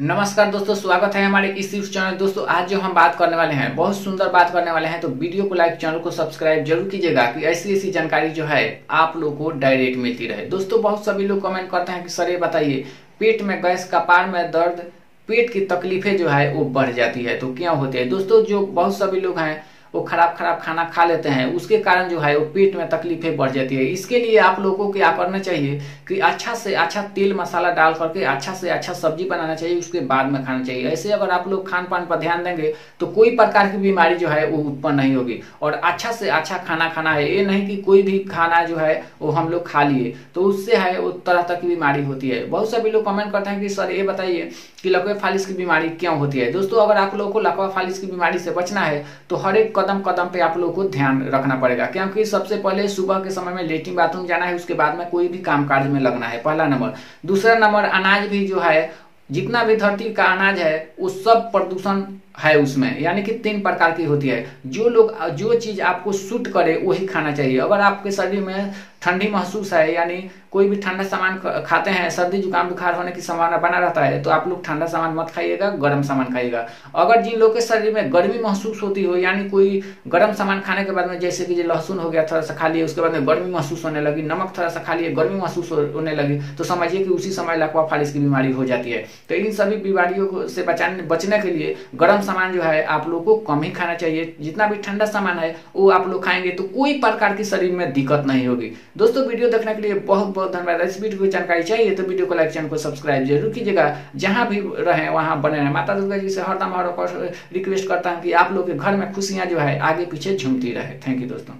नमस्कार दोस्तों, स्वागत है हमारे इस यूट्यूब चैनल दोस्तों, आज जो हम बात करने वाले हैं, बहुत सुंदर बात करने वाले हैं तो वीडियो को लाइक चैनल को सब्सक्राइब ज़रूर कीजिएगा कि ऐसी ऐसी जानकारी जो है, आप लोग को डायरेक्ट मिलती रहे। दोस्तों, बहुत सभी लोग कमेंट करते हैं कि, सर, ये बताइए, पेट में गैस कपार में दर्द, पेट की तकलीफें जो है, वो बढ़ जाती है तो क्या होती है? दोस्तों, जो बहुत सभी लोग हैं वो खराब खराब खाना खा लेते हैं। उसके कारण जो है वो पेट में तकलीफें बढ़ जाती है। इसके लिए आप लोगों को क्या करना चाहिए कि अच्छा से अच्छा तेल मसाला डाल करके अच्छा से अच्छा सब्ज़ी बनाना चाहिए, उसके बाद में खाना चाहिए। ऐसे अगर आप लोग खान पान पर ध्यान देंगे तो कोई प्रकार की बीमारी जो है वो उत्पन्न नहीं होगी। और अच्छा से अच्छा खाना खाना है। ये नहीं कि कोई भी खाना जो है वो हम लोग खा लिए तो उससे है वो तरह तरह की बीमारी होती है। बहुत सभी लोग कमेंट करते हैं कि, सर, ये बताइए कि लकवा फालिस की बीमारी क्यों होती है? दोस्तों, अगर आप लोगों को लकवा फालिस की बीमारी से बचना है तो हर एक कदम कदम पे आप लोगों को ध्यान रखना पड़ेगा। क्योंकि सबसे पहले सुबह के समय में लेटरिन बाथरूम जाना है, उसके बाद में कोई भी काम कार्य में लगना है, पहला नंबर। दूसरा नंबर, अनाज भी जो है, जितना भी धरती का अनाज है, वो सब प्रदूषण है उसमें। यानी कि तीन प्रकार की होती है। जो लोग, जो चीज़ आपको सूट करे, वही खाना चाहिए। अगर आपके शरीर में ठंडी महसूस है, यानी कोई भी ठंडा सामान खाते हैं, सर्दी, जुकाम, बुखार होने की संभावना बना रहता है तो आप लोग ठंडा सामान मत खाइएगा, गर्म सामान खाइएगा। अगर जिन लोग के शरीर में गर्मी महसूस होती हो, यानी कोई गर्म सामान खाने के बाद में, जैसे कि लहसुन हो गया, थोड़ा सा खा लिए, उसके बाद में गर्मी महसूस होने लगी, नमक थोड़ा सा खा लिए, गर्मी महसूस होने लगी तो समझिए कि उसी समय लकवा फालिस की बीमारी हो जाती है। तो इन सभी बीमारियों से बचाने, बचने के लिए गर्म सामान जो है, आप लोग को कम ही खाना चाहिए। जितना भी ठंडा सामान है, वो आप लोग खाएँगे तो कोई प्रकार की शरीर में दिक्कत नहीं होगी। दोस्तों, वीडियो देखने के लिए बहुत बहुत धन्यवाद। इस वीडियो की जानकारी चाहिए तो वीडियो को लाइक, चैनल को सब्सक्राइब ज़रूर कीजिएगा। जहाँ भी रहे, वहाँ बने रहे। माता दुर्गा जी से हरदम हर रिक्वेस्ट करता हूँ कि आप लोग के घर में खुशियाँ जो है, आगे पीछे झूमती रहे। थैंक यू दोस्तों।